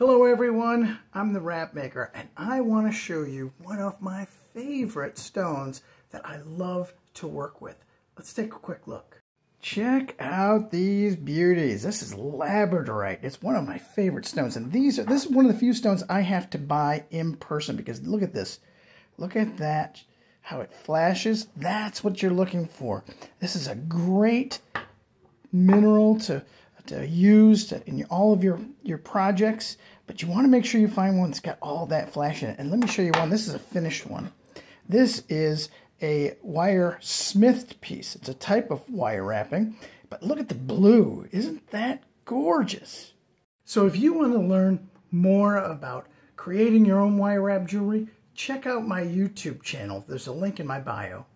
Hello everyone, I'm the Wrap Maker and I want to show you one of my favorite stones that I love to work with. Let's take a quick look. Check out these beauties. This is labradorite. It's one of my favorite stones and these are this is one of the few stones I have to buy in person because look at this. Look at that how it flashes. That's what you're looking for. This is a great mineral to to uh, use to, in all of your, your projects, but you want to make sure you find one that's got all that flash in it. And let me show you one. This is a finished one. This is a wire smithed piece. It's a type of wire wrapping, but look at the blue. Isn't that gorgeous? So if you want to learn more about creating your own wire wrap jewelry, check out my YouTube channel. There's a link in my bio.